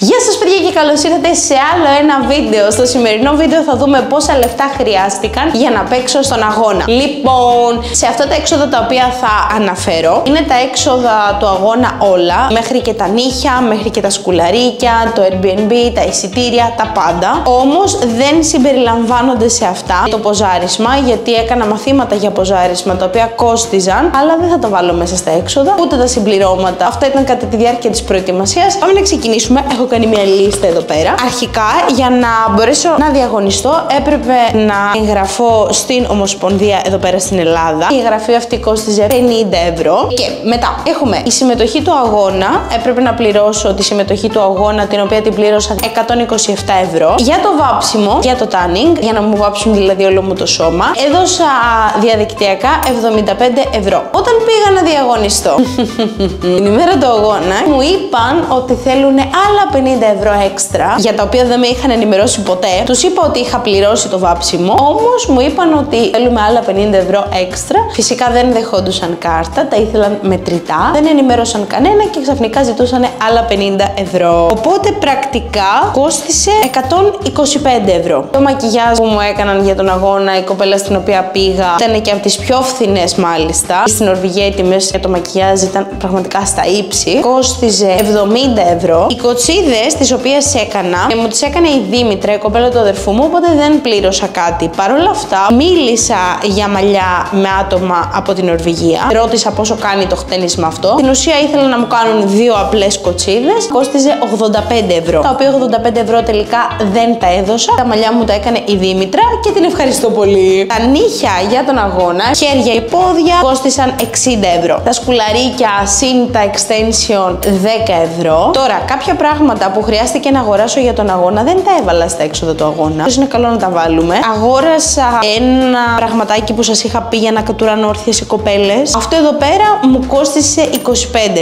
Γεια σας παιδιά και καλώς ήρθατε σε άλλο ένα βίντεο. Στο σημερινό βίντεο θα δούμε πόσα λεφτά χρειάστηκαν για να παίξω στον αγώνα. Λοιπόν, σε αυτά τα έξοδα τα οποία θα αναφέρω, είναι τα έξοδα του αγώνα όλα, μέχρι και τα νύχια, μέχρι και τα σκουλαρίκια, το Airbnb, τα εισιτήρια, τα πάντα. Όμως δεν συμπεριλαμβάνονται σε αυτά το ποζάρισμα, γιατί έκανα μαθήματα για ποζάρισμα τα οποία κόστιζαν, αλλά δεν θα τα βάλω μέσα στα έξοδα, ούτε τα συμπληρώματα. Αυτό ήταν κατά τη διάρκεια της προετοιμασίας. Πάμε να ξεκινήσουμε. Έχω κάνει μια λίστα εδώ πέρα. Αρχικά, για να μπορέσω να διαγωνιστώ, έπρεπε να εγγραφώ στην Ομοσπονδία εδώ πέρα στην Ελλάδα. Η εγγραφή αυτή κόστιζε 50 ευρώ. Και μετά έχουμε η συμμετοχή του αγώνα. Έπρεπε να πληρώσω τη συμμετοχή του αγώνα, την οποία την πλήρωσα 127 ευρώ. Για το βάψιμο, για το tanning, για να μου βάψουν δηλαδή όλο μου το σώμα, έδωσα διαδικτυακά 75 ευρώ. Όταν πήγα να διαγωνιστώ, την ημέρα του αγώνα, μου είπαν ότι θέλουν άλλα 50 ευρώ έξτρα, για τα οποία δεν με είχαν ενημερώσει ποτέ. Τους είπα ότι είχα πληρώσει το βάψιμο, όμως μου είπαν ότι θέλουμε άλλα 50 ευρώ έξτρα. Φυσικά δεν δεχόντουσαν κάρτα, τα ήθελαν μετρητά, δεν ενημέρωσαν κανένα και ξαφνικά ζητούσαν άλλα 50 ευρώ. Οπότε πρακτικά κόστησε 125 ευρώ. Το μακιγιάζ που μου έκαναν για τον αγώνα, η κοπέλα στην οποία πήγα, ήταν και από τις πιο φθηνές μάλιστα. Στην Νορβηγία οι τιμές για το μακιγιάζ ήταν πραγματικά στα ύψη. Κόστιζε 70 ευρώ. Οι κοτσίδε τις οποίες έκανα και μου τις έκανε η Δήμητρα, η κοπέλα του αδερφού μου, οπότε δεν πλήρωσα κάτι. Παρ' όλα αυτά, μίλησα για μαλλιά με άτομα από την Νορβηγία. Ρώτησα πόσο κάνει το χτένισμα αυτό. Στην ουσία ήθελα να μου κάνουν δύο απλές κοτσίδες. Κόστιζε 85 ευρώ. Τα οποία 85 ευρώ τελικά δεν τα έδωσα. Τα μαλλιά μου τα έκανε η Δήμητρα και την ευχαριστώ πολύ. Τα νύχια για τον αγώνα, χέρια ή πόδια, κόστησαν 60 ευρώ. Τα σκουλαρίκια συν τα extension 10 ευρώ. Τώρα, κάποια πράγματα που χρειάστηκε να αγοράσω για τον αγώνα δεν τα έβαλα στα έξοδα του αγώνα. είναι καλό να τα βάλουμε. Αγόρασα ένα πραγματάκι που σας είχα πει για να κατουράνω όρθιες οι κοπέλες. Αυτό εδώ πέρα μου κόστησε 25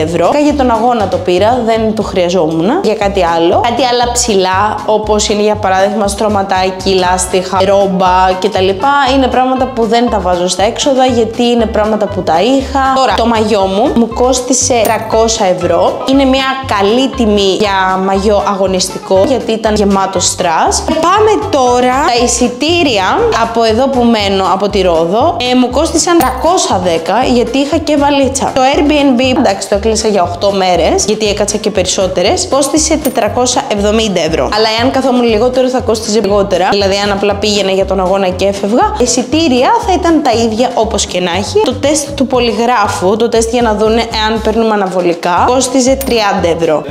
ευρώ. Και για τον αγώνα το πήρα, δεν το χρειαζόμουν. Για κάτι άλλο. Κάτι άλλα ψηλά, όπως είναι για παράδειγμα στρωματάκι, λάστιχα, ρόμπα κτλ. Είναι πράγματα που δεν τα βάζω στα έξοδα γιατί είναι πράγματα που τα είχα. Τώρα, το μαγιό μου μου κόστησε 300 ευρώ. Είναι μια καλή τιμή για μαγιό αγωνιστικό γιατί ήταν γεμάτο στρας. Πάμε τώρα τα εισιτήρια από εδώ που μένω, από τη Ρόδο, ε, μου κόστησαν 310 γιατί είχα και βαλίτσα. Το Airbnb, εντάξει, το έκλεισα για 8 μέρες γιατί έκατσα και περισσότερες, κόστησε 470 ευρώ. Αλλά εάν καθόμουν λιγότερο θα κόστιζε λιγότερα. Δηλαδή, αν απλά πήγαινα για τον αγώνα και έφευγα, εισιτήρια θα ήταν τα ίδια όπως και να έχει. Το τεστ του πολυγράφου, το τεστ για να δουν εάν παίρνουμε αναβολικά, κόστιζε 30 ευρώ.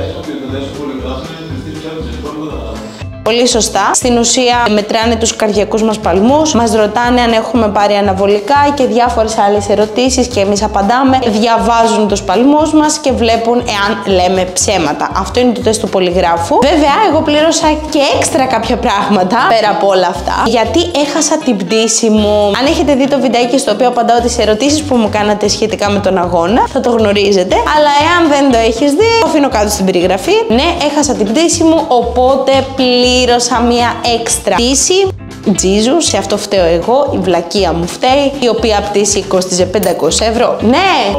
good afternoon, Mr. Church, and Πολύ σωστά. Στην ουσία μετράνε τους καρδιακούς μας παλμούς, μας ρωτάνε αν έχουμε πάρει αναβολικά και διάφορες άλλες ερωτήσεις και εμείς απαντάμε, διαβάζουν τους παλμούς μας και βλέπουν εάν λέμε ψέματα. Αυτό είναι το τεστ του πολυγράφου. Βέβαια, εγώ πλήρωσα και έξτρα κάποια πράγματα πέρα από όλα αυτά, γιατί έχασα την πτήση μου. Αν έχετε δει το βιντεάκι στο οποίο απαντάω τις ερωτήσεις που μου κάνατε σχετικά με τον αγώνα, θα το γνωρίζετε. Αλλά εάν δεν το έχεις δει, το αφήνω κάτω στην περιγραφή. Ναι, έχασα την πτήση μου, οπότε πλήρω πλήρωσα μία έξτρα πτήση. Τζίζου, σε αυτό φταίω εγώ, η βλακεία μου φταίει, η οποία πτήση κόστιζε 500 ευρώ. Ναι!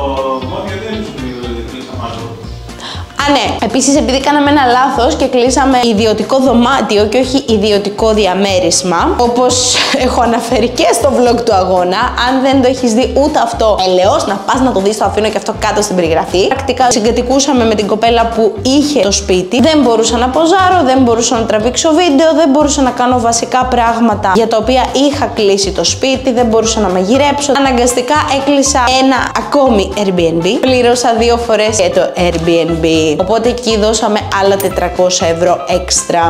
Ναι. Επίσης, επειδή κάναμε ένα λάθος και κλείσαμε ιδιωτικό δωμάτιο και όχι ιδιωτικό διαμέρισμα, όπως έχω αναφέρει και στο vlog του αγώνα, αν δεν το έχεις δει ούτε αυτό, ελαιώ να πας να το δεις, το αφήνω και αυτό κάτω στην περιγραφή. Πρακτικά συγκατοικούσαμε με την κοπέλα που είχε το σπίτι. Δεν μπορούσα να ποζάρω, δεν μπορούσα να τραβήξω βίντεο, δεν μπορούσα να κάνω βασικά πράγματα για τα οποία είχα κλείσει το σπίτι, δεν μπορούσα να μαγειρέψω. Αναγκαστικά έκλεισα ένα ακόμη Airbnb. Πλήρωσα δύο φορές και το Airbnb. Οπότε εκεί δώσαμε άλλα 400 ευρώ έξτρα.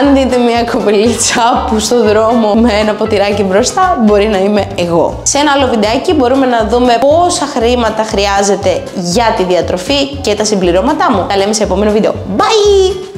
Αν δείτε μια κοπελίτσα που στο δρόμο με ένα ποτηράκι μπροστά, μπορεί να είμαι εγώ. Σε ένα άλλο βιντεάκι μπορούμε να δούμε πόσα χρήματα χρειάζεται για τη διατροφή και τα συμπληρώματά μου. Τα λέμε σε επόμενο βίντεο. Bye!